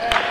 Yeah.